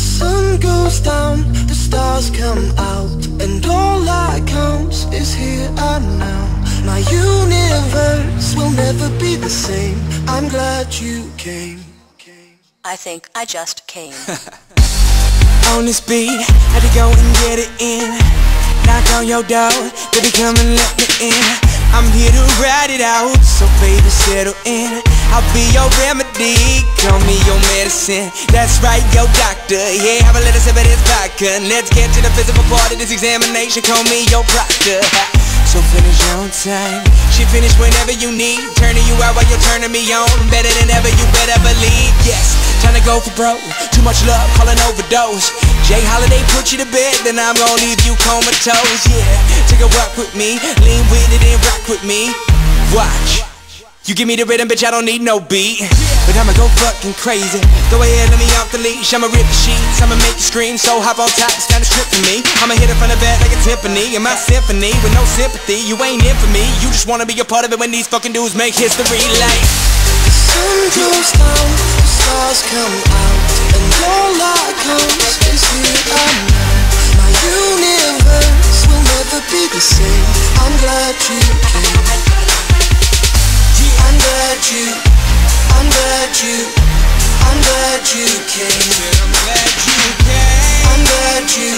sun goes down, the stars come out And all that counts is here and now. My universe will never be the same. I'm glad you came. I think I just came. On this beat, had to go and get it in. Knock on your door, baby come and let me in I'm here to ride it out, so baby settle in. I'll be your remedy, call me your medicine. That's right, your doctor, yeah, have a little sip of this vodka. Let's get to the physical part of this examination, call me your proctor. So finish on time, she finish whenever you need. Turning you out while you're turning me on. Better than ever, you better believe, yes Time to go for broke, too much love, call an overdose. J. Holiday put you to bed, then I'm gonna leave you comatose, yeah Take a walk with me, lean with it and rock with me. Watch. You give me the rhythm, bitch, I don't need no beat. But I'ma go fucking crazy. Go ahead, let me off the leash I'ma rip the sheets, I'ma make you scream So hop on top, it's time to strip for me. I'ma hit it from the back like a Tiffany In my symphony, with no sympathy You ain't in for me, you just wanna be a part of it When these fucking dudes make history. Like The sun goes down, stars come out And all that counts is here and now My universe will never be the same. I'm glad you came. I'm glad you, I'm glad you, I'm glad you came. I'm glad you came. I'm glad you,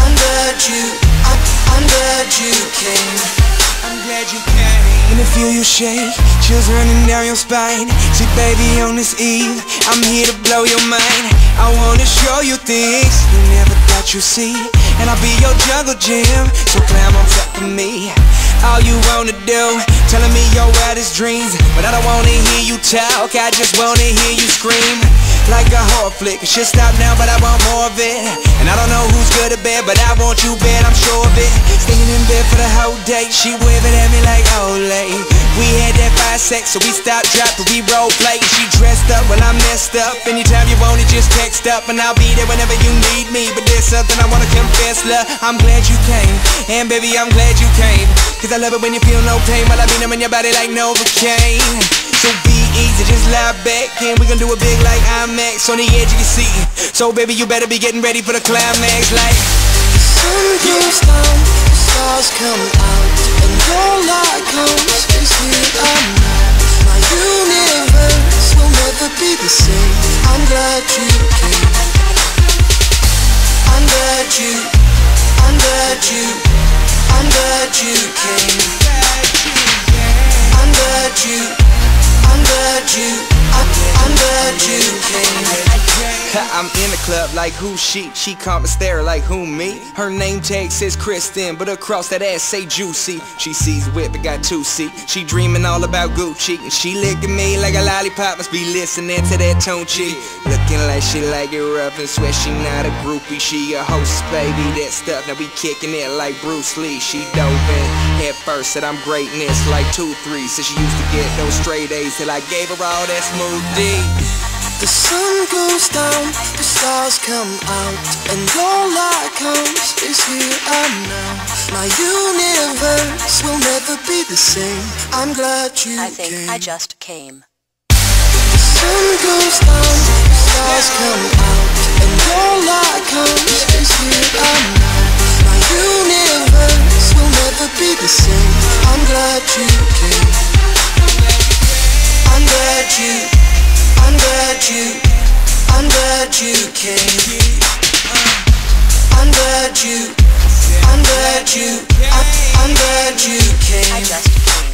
I'm glad you, I'm glad you came. I'm glad you came I feel you shake, chills running down your spine. See baby on this eve, I'm here to blow your mind. I wanna show you things you never thought you'd see. And I'll be your jungle gym, so climb on top of me. All you wanna do, telling me your wildest dreams. But I don't wanna hear you talk, I just wanna hear you scream. Like a horror flick, it should stop now but I want more of it. And I don't know who's good or bad, but I want you bad, I'm sure of it Staying in bed for the whole day, she waving at me like Olay We had that fire sex, so we stopped, dropped, we role play She dressed up, well I'm messed up. Anytime you want it, just text up And I'll be there whenever you need me. But there's something I wanna confess, love. I'm glad you came, and baby I'm glad you came. Cause I love it when you feel no pain While I be numb in your body like Novocaine. So be easy, just lie back And we gon' do it big like IMAX On the edge of your seat. So baby you better be getting ready for the climax Like. Stars come out And all that counts is here and now My universe will never be the same. I'm glad you came. I'm glad you, I'm glad you I'm glad you came. I'm glad you, I'm glad you I'm, glad you I'm in the club like who she? She come and stare like who me? Her name tag says Kristen But across that ass say Juicy. She sees whip it got two seat She dreaming all about Gucci And she licking me like a lollipop Must be listening to that Tunechi Looking like she like it rough and swear she not a groupie She a host baby. That stuff Now we kicking it like Bruce Lee. She dove in head first said I'm greatness like 2-3 Said she used to get those straight A's Till I gave her all that smooth D The sun goes down, the stars come out And all that counts is here and now. My universe will never be the same. I'm glad you I think came. I just came. The sun goes down, the stars come out And all that counts is here and now. My universe will never be the same. I'm glad you came. I'm glad you, I'm glad you came. I'm glad you, I'm glad you, I'm, I'm glad you came